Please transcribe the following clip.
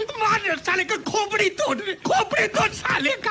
मार साले का खोपड़ी तोड़ खोपड़ी तोड़ साले का।